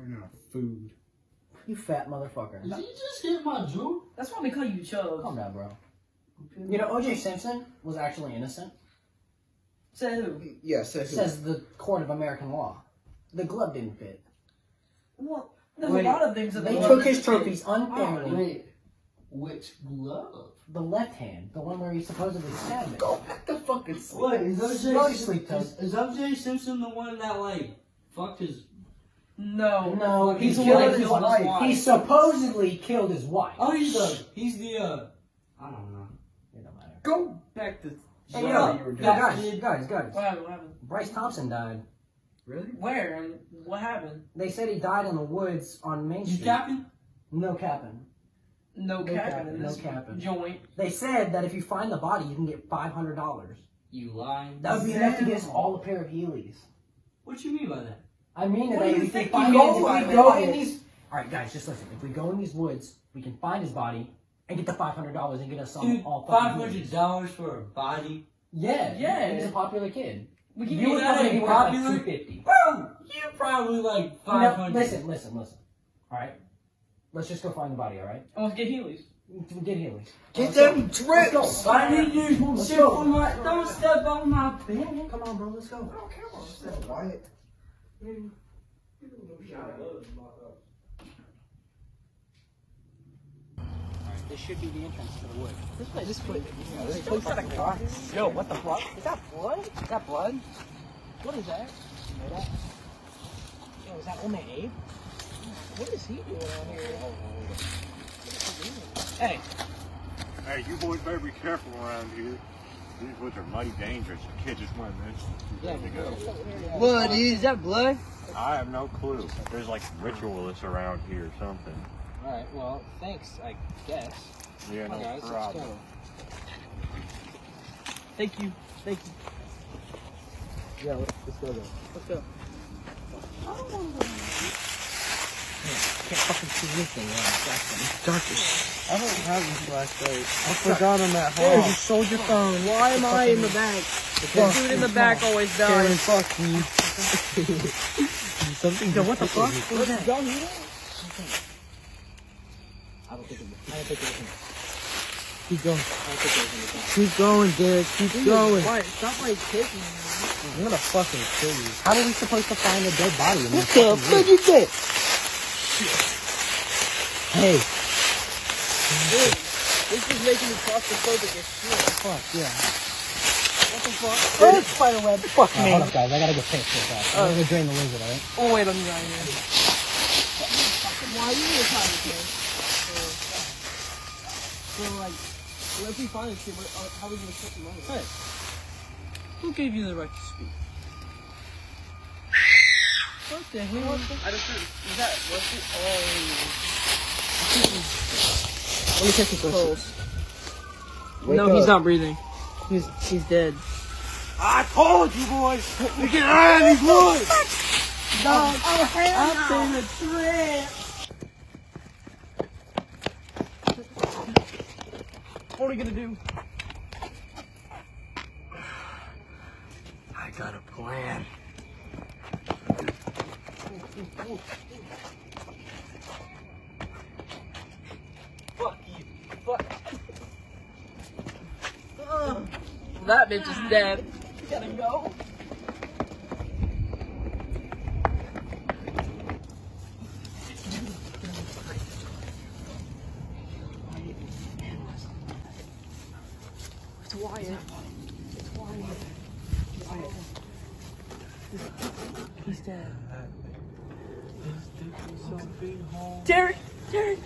Ran out of food. You fat motherfucker. Did you just hit my jewel? That's why we call you Chubbs. Calm down, bro. You know, O.J. Simpson was actually innocent. Said who? Yeah, said who? Says the court of American law. The glove didn't fit. Well, there's Wait, a lot of things that They the took his trophies unfairly. Wait, which glove? The left hand, the one where he supposedly stabbed it. Go back to fucking sleep. What is Go to OJ? sleep, Is, is OJ Simpson the one that like fucked his? No. No, he He's the killed one that his killed his wife. wife. He supposedly killed his wife. Oh, he's the he's the uh. I don't know. It don't matter. Go back to. Hey, yo, you were yo, doing. guys, guys, guys. What happened? What happened? Bryce Thompson died. Really? Where and what happened? They said he died in the woods on Main You Street. capping? No capping. No, No capping capping, no this capping. joint. They said that if you find the body, you can get five hundred dollars. You lying? That would be enough to get us all a pair of Heelys. What do you mean by that? I mean What do you if we think find he it, if we go in these. All right, guys, just listen. If we go in these woods, we can find his body and get the five hundred dollars and get us some Dude, all five hundred dollars for a body, Yeah, Yeah. He's a popular kid. We can You get would that probably ain't be worth like popular. two fifty. bro. You're probably like five No, listen, listen, listen. All right, let's just go find the body. All right, Oh, let's get Heelys. We'll get Heelys. Get them Let's drips. I need you Let's shit on my. Don't step on my pen. Come on, bro. Let's go. Quiet. This should be the entrance to the woods. This place, this place, this place got a glass. Yo, what the fuck? Is that blood? Is that blood? What is that? You know that? Yo, is that old man Abe? What is he doing out here? Hey, Hey, you boys better be careful around here. These woods are mighty dangerous. The kid just went yeah, to go. Blood, is that blood? I have no clue. There's like ritualists around here or something. Alright, well, thanks, I guess. Yeah, no guys, problem. Thank you. Thank you. Yeah, let's, let's go there. Let's go. Can't fucking see anything, man. It's Dark I don't have a flashlight. I forgot them at home. you sold your phone. Why am I in the back? The dude in the back always dies. fuck you. Something. Yo, what the fuck? What was that? I don't think it I don't think it was. Keep going. I don't think it was him. Keep going, Derek. Keep going. Why? Stop like kicking me. I'm gonna fucking kill you. How are we supposed to find a dead body in this? What the fuck is that? Hey, Dude, this is making me claustrophobic as shit. Fuck, yeah. What the fuck? Oh, spider web. Fuck me. Hold up, guys. I gotta go fix this up. I'm gonna drain the lizard, alright? Oh wait, let me right here. Why are you in time, man? So like, if we find this kid? How are we gonna set them up? Hey. who gave you the right to speak? What the hell? I just heard. Is that what's it? Oh. Let me check his Close. Wake no, he's not breathing. He's he's dead. I told you boys to get out of these woods. Dog, up in the tree. What are we gonna do? I got a plan. Fuck you. Fuck. Ugh. That bitch is dead. Gotta go. It's Wyatt. It's Wyatt. Wyatt. He's dead. Uh, Derek! Derek!